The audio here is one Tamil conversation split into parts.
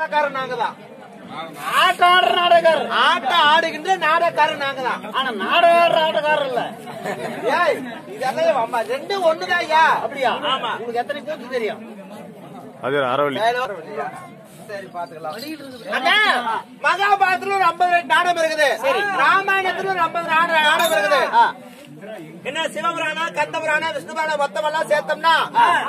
நாடகாரன் நாங்கதான் ஆட்டம் ஆடுகின்ற நாடகாரன் நாங்கதான் ஆனா நாடகாடுற ஆட்டக்காரர் இல்ல. ஏய் இதெல்லாம் ரெண்டும் ஒண்ணுதான் ஐயா. அப்படியா? ஆமா. உங்களுக்கு எத்தனை கூத்து தெரியும்? அது அறவழி. சரி பாத்துக்கலாம். அண்ணா மகாபாரதத்துல ஒரு ஐம்பது நாடகம் இருக்குது. சரி. ராமாயணத்துல ஒரு ஐம்பது நாடகம் இருக்குது. என்ன சிவபுராணம் கந்தபுராணம் விஷ்ணுபுராணம் மொத்தமெல்லாம் சேர்த்தோம்னா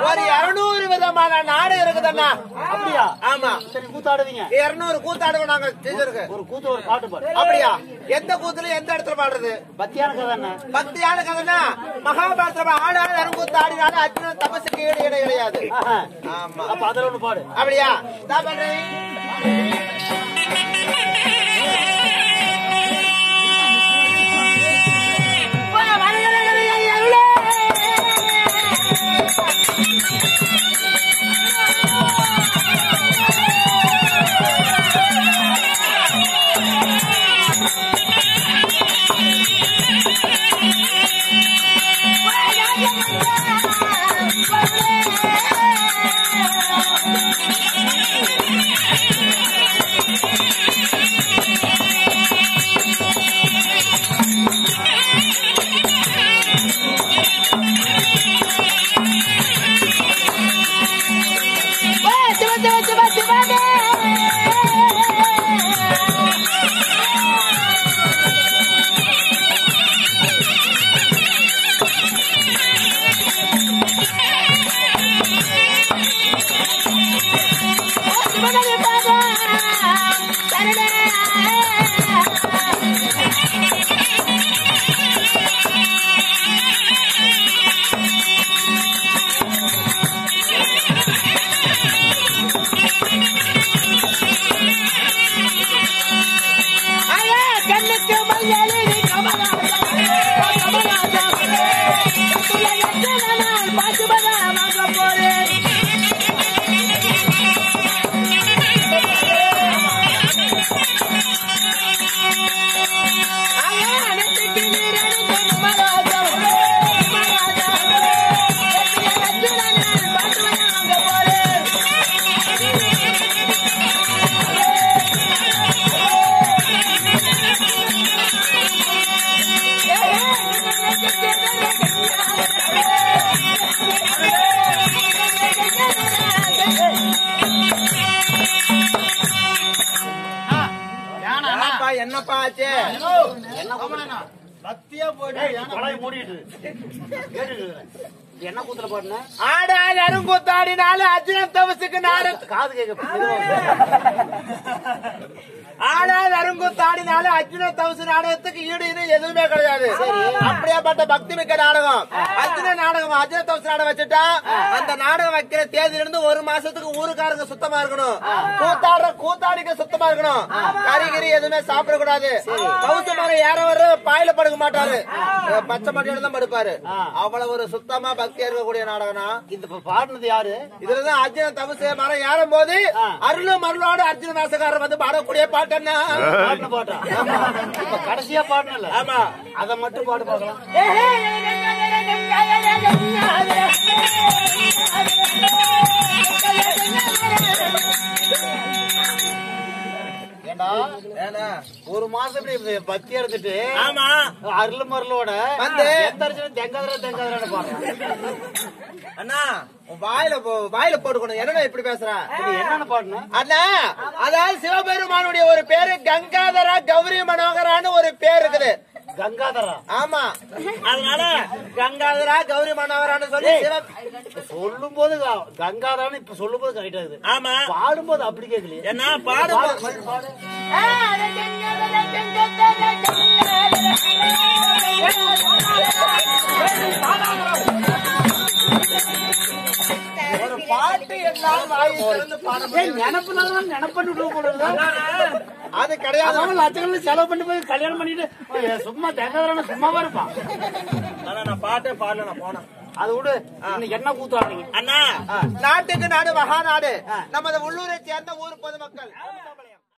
ஒரு இருநூறு விதமான நாடகம் இருக்குதுண்ணா. அப்படியா? ஆமா. சரி கூத்தாடுவீங்க. இருநூறு கூத்தாடுவோம் நாங்க டீச்சருக்கு. ஒரு கூத்து ஒரு பாட்டு பாடு. அப்படியா? எந்த கூத்துல எந்த இடத்துல பாடுறது? பத்தியான கதை பக்தியான கதைனா மகாபாரதம் ஆடாத அருங்கூத்து ஆடினாலும் அர்ஜுனன் தபசுக்கு ஈடு கிடையாது. ஆமா. அப்ப அதுல ஒண்ணு பாடு. அப்படியா? என்னப்பா ஆச்சு பக்தியா போயிட்டு மூடிட்டு. இருக்கிறேன். என்ன கூத்துல பாடுன? ஆடாத அருங்கூத்து ஆடினாலும் அர்ஜுனன் தபசுக்கு நாடு. காது கேட்க ஆடாத அருங்கூத்து ஆடினாலும் அர்ஜுன தவசு நாடகத்துக்கு ஈடு எதுவுமே கிடையாது. அப்படியேப்பட்ட பக்தி மிக்க நாடகம். அர்ஜுன நாடகம் அர்ஜுன தவசு நாடகம் வச்சுட்டா அந்த நாடகம் வைக்கிற தேதியில இருந்து ஒரு மாசத்துக்கு ஊருக்காரங்க சுத்தமா இருக்கணும். கூத்தாடுற கூத்தாடிக்க சுத்தமா இருக்கணும். கறிகிரி எதுவுமே சாப்பிடக்கூடாது. தவசு மரம் யார வர பாயில படுக்க மாட்டாரு. பச்சை மட்டியோட தான் படுப்பாரு. அவ்வளவு ஒரு சுத்தமா பக்தியா இருக்கக்கூடிய நாடகம்னா இந்த பாடுனது யாரு இதுலதான் அர்ஜுன தபசு மரம் ஏறும் போது அருளும் அருளோடு அர்ஜுன நாசகாரர் வந்து பாடக்கூடிய பாட்டு என்ன பாடின பாட்டா இப்ப கடைசியா பாடுனல ஆமா அத மட்டும் பாடு பார்க்கலாம் ஒரு மாசம் பக்தியா இருந்துட்டு ஆமா. அருள் மருளோட தெங்காதரா தெங்காதரான்னு அண்ணா வாயில வாயில போட்டுக்கணும். என்னடா இப்படி பேசுற? என்னன்னு பாடணும் அண்ணா அதாவது சிவபெருமானுடைய ஒரு பேரு கங்காதரா கௌரி மனோகரான்னு ஒரு பேர் இருக்குது. கங்காதரா. ஆமா. அதனால கங்காதரா கௌரி மனோகரான்னு சொல்லி சொல்லும் போது கங்காதான்னு இப்ப சொல்லும் போது கரெக்டா இருக்குது. ஆமா. பாடும்போது அப்படி கேட்கலையே. என்ன பாடு பாடு, நினப்புனால நினப்பண்ணி அது கிடையாது. லட்சங்கள் செலவு பண்ணி போய் கல்யாணம் பண்ணிட்டு சும்மா தெங்காதரான சும்மாவா இருப்பான் ஆனா நான் பாட்டே பாடல நான் போனேன். அது விடு என்ன கூத்தாடுறீங்க அண்ணா நாட்டுக்கு நாடு மகா நாடு நமது உள்ளூரை சேர்ந்த ஊர் பொதுமக்கள்.